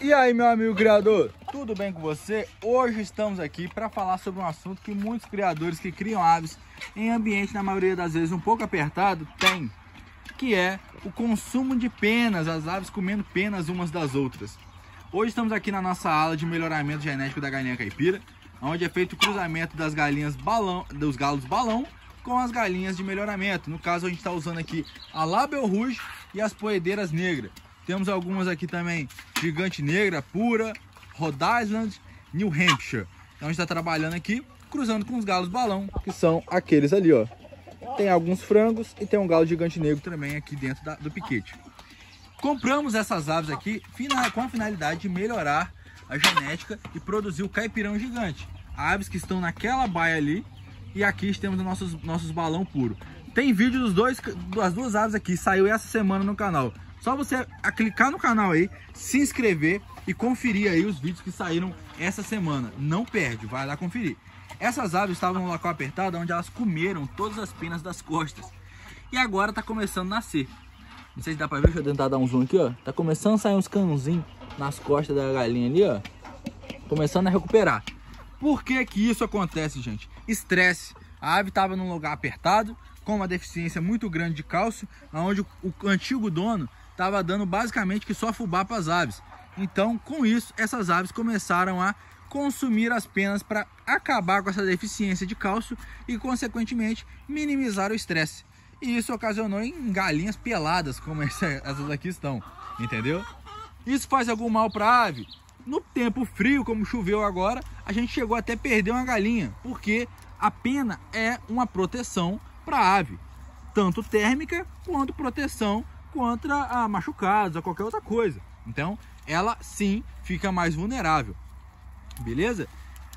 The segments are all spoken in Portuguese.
E aí, meu amigo criador, tudo bem com você? Hoje estamos aqui para falar sobre um assunto que muitos criadores que criam aves em ambiente, na maioria das vezes, um pouco apertado, têm, que é o consumo de penas, as aves comendo penas umas das outras. Hoje estamos aqui na nossa aula de melhoramento genético da galinha caipira, onde é feito o cruzamento das galinhas balão, dos galos balão com as galinhas de melhoramento. No caso, a gente está usando aqui a Label Rouge e as poedeiras negras. Temos algumas aqui também, Gigante Negra, Pura, Rhode Island, New Hampshire. Então a gente está trabalhando aqui, cruzando com os galos balão, que são aqueles ali, ó. Tem alguns frangos e tem um galo gigante negro também aqui dentro da, do piquete. Compramos essas aves aqui com a finalidade de melhorar a genética e produzir o caipirão gigante. Aves que estão naquela baia ali e aqui temos nossos, nossos balão puro. Tem vídeo dos dois, das duas aves aqui, saiu essa semana no canal. Só você clicar no canal aí, se inscrever e conferir aí os vídeos que saíram essa semana. Não perde, vai lá conferir. Essas aves estavam no local apertado, onde elas comeram todas as penas das costas. E agora está começando a nascer. Não sei se dá para ver, deixa eu tentar dar um zoom aqui, ó. Tá começando a sair uns canzinhos nas costas da galinha ali, ó. Começando a recuperar. Por que que isso acontece, gente? Estresse. A ave estava num lugar apertado, com uma deficiência muito grande de cálcio, onde o antigo dono estava dando basicamente que só fubá para as aves. Então, com isso, essas aves começaram a consumir as penas para acabar com essa deficiência de cálcio e, consequentemente, minimizar o estresse. E isso ocasionou em galinhas peladas, como essas aqui estão, entendeu? Isso faz algum mal para a ave? No tempo frio, como choveu agora, a gente chegou até perder uma galinha, porque a pena é uma proteção para a ave, tanto térmica quanto proteção contra a machucados ou qualquer outra coisa. Então, ela sim fica mais vulnerável. Beleza?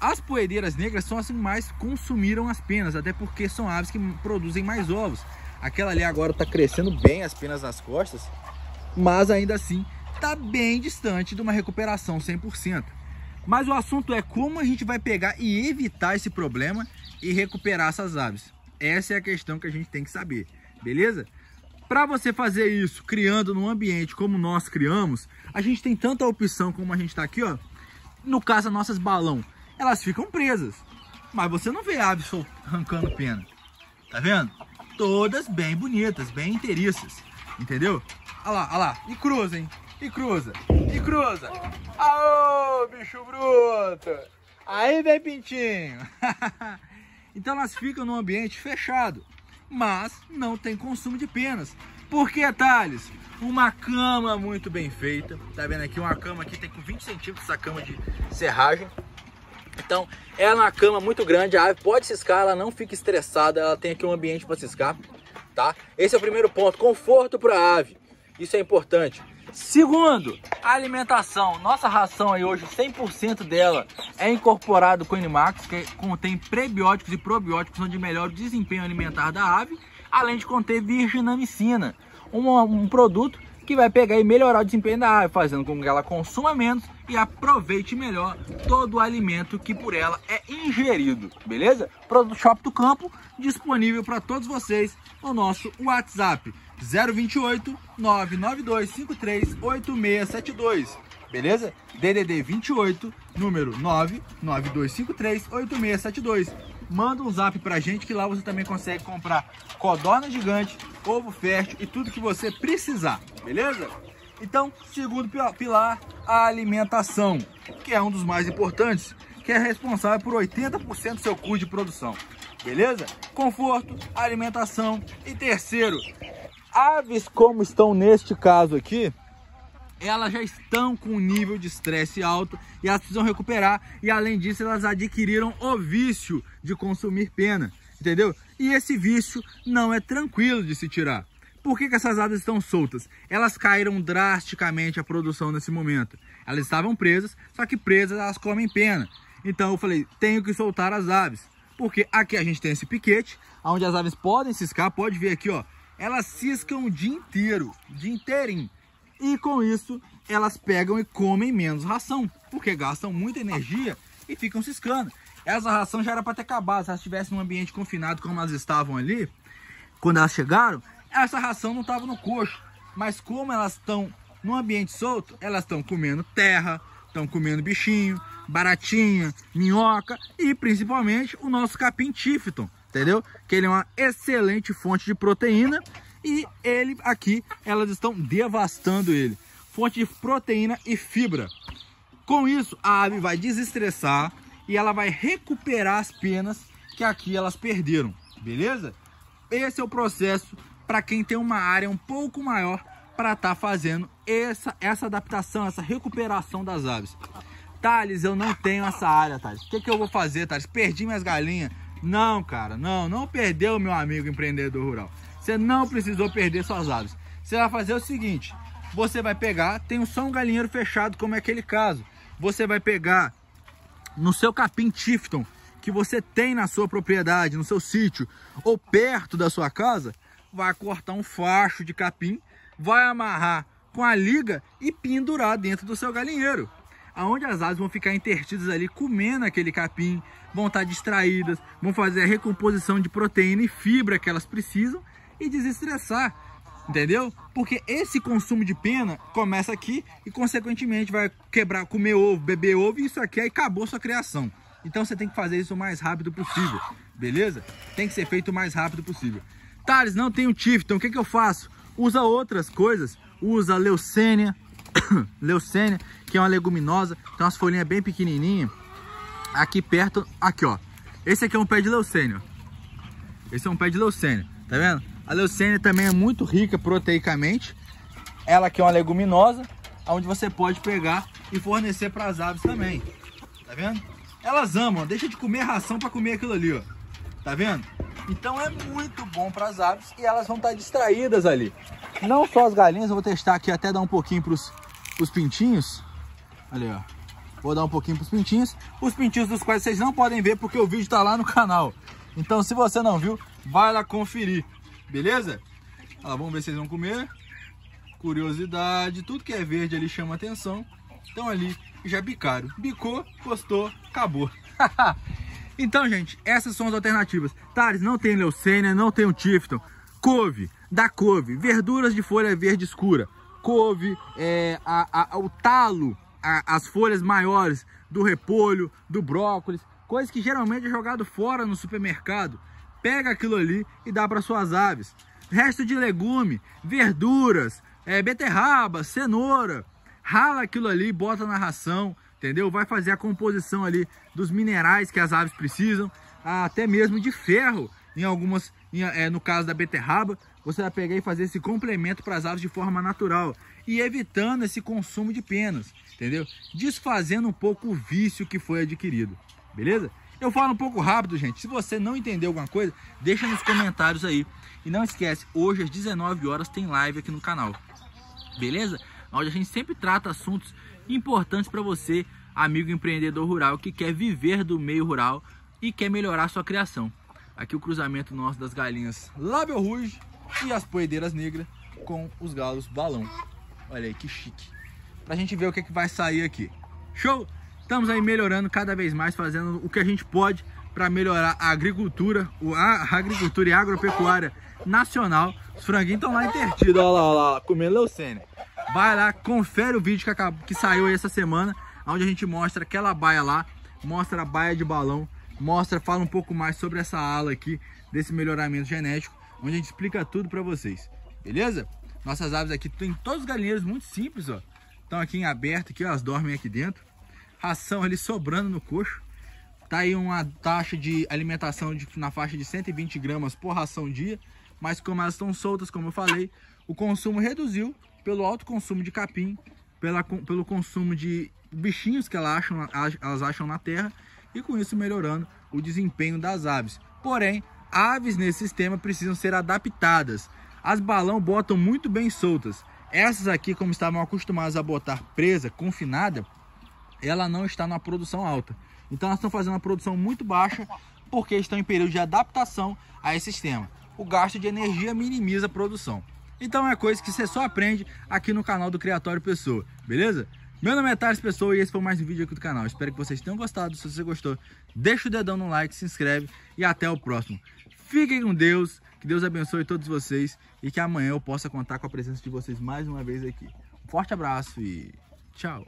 As poedeiras negras são as que mais consumiram as penas, até porque são aves que produzem mais ovos. Aquela ali agora está crescendo bem as penas nas costas, mas ainda assim está bem distante de uma recuperação 100%. Mas o assunto é como a gente vai pegar e evitar esse problema e recuperar essas aves. Essa é a questão que a gente tem que saber, beleza? Para você fazer isso criando num ambiente como nós criamos, a gente tem tanta opção como a gente está aqui, ó. No caso, as nossas balão, elas ficam presas. Mas você não vê aves arrancando pena. Tá vendo? Todas bem bonitas, bem inteiriças. Entendeu? Olha lá, olha lá. E cruza, hein? E cruza. E cruza. Aô, bicho bruto. Aí vem pintinho. então elas ficam num ambiente fechado. Mas não tem consumo de penas. Por que, Thales? Uma cama muito bem feita. Tá vendo aqui? Uma cama aqui tem com 20 centímetros essa cama de serragem. Então, ela é uma cama muito grande, a ave pode ciscar, ela não fica estressada, ela tem aqui um ambiente para ciscar, tá? Esse é o primeiro ponto, conforto para a ave. Isso é importante. Segundo, alimentação. Nossa ração aí hoje, 100% dela é incorporado com Animax, que contém prebióticos e probióticos, onde melhora o desempenho alimentar da ave, além de conter virginamicina, um, um produto que vai pegar e melhorar o desempenho da ave, fazendo com que ela consuma menos e aproveite melhor todo o alimento que por ela é ingerido, beleza? Produto Shop do Campo disponível para todos vocês no nosso WhatsApp 028 992 53 8672. Beleza? DDD 28, número 99253 8672. Manda um zap pra gente que lá você também consegue comprar codorna gigante, ovo fértil e tudo que você precisar. Beleza? Então, segundo pilar, a alimentação, que é um dos mais importantes, que é responsável por 80% do seu custo de produção. Beleza? Conforto, alimentação e terceiro, aves como estão neste caso aqui, elas já estão com um nível de estresse alto e elas precisam recuperar. E além disso, elas adquiriram o vício de consumir pena, entendeu? E esse vício não é tranquilo de se tirar. Por que, que essas aves estão soltas? Elas caíram drasticamente a produção nesse momento. Elas estavam presas, só que presas elas comem pena. Então eu falei, tenho que soltar as aves. Porque aqui a gente tem esse piquete, onde as aves podem ciscar, pode ver aqui, ó, elas ciscam o dia inteiro, o dia inteirinho. E com isso, elas pegam e comem menos ração, porque gastam muita energia e ficam ciscando. Essa ração já era para ter acabado, se elas estivessem num ambiente confinado como elas estavam ali, quando elas chegaram, essa ração não estava no coxo. Mas como elas estão No ambiente solto, elas estão comendo terra, estão comendo bichinho, baratinha, minhoca e principalmente o nosso capim Tifton, entendeu? Que ele é uma excelente fonte de proteína e ele aqui, elas estão devastando ele. Fonte de proteína e fibra. Com isso, a ave vai desestressar e ela vai recuperar as penas que aqui elas perderam, beleza? Esse é o processo para quem tem uma área um pouco maior para estar tá fazendo essa, essa adaptação, essa recuperação das aves. Thales, eu não tenho essa área, Thales. O que, que eu vou fazer, Thales? Perdi minhas galinhas. Não, cara, não, não perdeu, meu amigo empreendedor rural. Você não precisou perder suas aves. Você vai fazer o seguinte: você vai pegar, tem só um galinheiro fechado, como é aquele caso. Você vai pegar no seu capim Tifton, que você tem na sua propriedade, no seu sítio ou perto da sua casa, vai cortar um facho de capim, vai amarrar com a liga e pendurar dentro do seu galinheiro. Aonde as aves vão ficar intertidas ali comendo aquele capim, vão estar distraídas, vão fazer a recomposição de proteína e fibra que elas precisam e desestressar, entendeu? Porque esse consumo de pena começa aqui e consequentemente vai quebrar, comer ovo, beber ovo e isso aqui aí acabou sua criação. Então você tem que fazer isso o mais rápido possível, beleza? Tem que ser feito o mais rápido possível. Thales, não tenho Tifton, o que, que eu faço? Usa outras coisas, usa leucênia, leucênia, que é uma leguminosa, tem umas folhinhas bem pequenininhas. Aqui perto, aqui ó, esse aqui é um pé de leucênia, esse é um pé de leucênia, tá vendo? A leucênia também é muito rica proteicamente, ela aqui é uma leguminosa, onde você pode pegar e fornecer para as aves também, tá vendo? Elas amam, deixa de comer ração para comer aquilo ali, ó. Tá vendo? Então é muito bom para as aves e elas vão estar tá distraídas ali. Não só as galinhas, eu vou testar aqui até dar um pouquinho para os pintinhos. Ali, ó. Vou dar um pouquinho para os pintinhos. Os pintinhos dos quais vocês não podem ver porque o vídeo está lá no canal. Então se você não viu, vai lá conferir. Beleza? Ó, vamos ver se eles vão comer. Curiosidade, tudo que é verde ali chama atenção. Então ali já bicaram. Bicou, gostou, acabou. então, gente, essas são as alternativas. Thales, não tem leucênia, não tem o Tifton. Couve, da couve. Verduras de folha verde escura. Couve, é, a, a, o talo, a, as folhas maiores do repolho, do brócolis. Coisa que geralmente é jogado fora no supermercado. Pega aquilo ali e dá para suas aves. Resto de legume, verduras, é, beterraba, cenoura rala aquilo ali, bota na ração, entendeu? Vai fazer a composição ali dos minerais que as aves precisam, até mesmo de ferro, em algumas, em, é, no caso da beterraba, você vai pegar e fazer esse complemento para as aves de forma natural e evitando esse consumo de penas, entendeu? Desfazendo um pouco o vício que foi adquirido, beleza? Eu falo um pouco rápido, gente. Se você não entendeu alguma coisa, deixa nos comentários aí. E não esquece, hoje às 19 horas tem live aqui no canal. Beleza? onde a gente sempre trata assuntos importantes para você, amigo empreendedor rural que quer viver do meio rural e quer melhorar sua criação. Aqui o cruzamento nosso das galinhas Label Rouge e as poedeiras negras com os galos balão. Olha aí que chique. Pra gente ver o que, é que vai sair aqui. Show? Estamos aí melhorando cada vez mais, fazendo o que a gente pode para melhorar a agricultura, a agricultura e a agropecuária nacional. Os franguinhos estão lá intertidos, olha lá, olha lá, comendo leucênia. Vai lá, confere o vídeo que, acabou, que saiu essa semana, onde a gente mostra aquela baia lá, mostra a baia de balão, mostra, fala um pouco mais sobre essa ala aqui, desse melhoramento genético, onde a gente explica tudo para vocês, beleza? Nossas aves aqui tem todos os galinheiros muito simples, ó. Estão aqui em aberto, aqui, ó, elas dormem aqui dentro. Ração ali sobrando no coxo. Tá aí uma taxa de alimentação de, na faixa de 120 gramas por ração dia. Mas como elas estão soltas, como eu falei, o consumo reduziu pelo alto consumo de capim, pela, pelo consumo de bichinhos que elas acham, elas acham na terra e com isso melhorando o desempenho das aves. Porém, aves nesse sistema precisam ser adaptadas. As balão botam muito bem soltas. Essas aqui, como estavam acostumadas a botar presa, confinada, ela não está na produção alta. Então elas estão fazendo uma produção muito baixa porque estão em período de adaptação a esse sistema. O gasto de energia minimiza a produção. Então é coisa que você só aprende aqui no canal do Criatório Pessoa, beleza? Meu nome é Thales Pessoa e esse foi mais um vídeo aqui do canal. Espero que vocês tenham gostado. Se você gostou, deixa o dedão no like, se inscreve e até o próximo. Fiquem com Deus, que Deus abençoe todos vocês e que amanhã eu possa contar com a presença de vocês mais uma vez aqui. Forte abraço e tchau!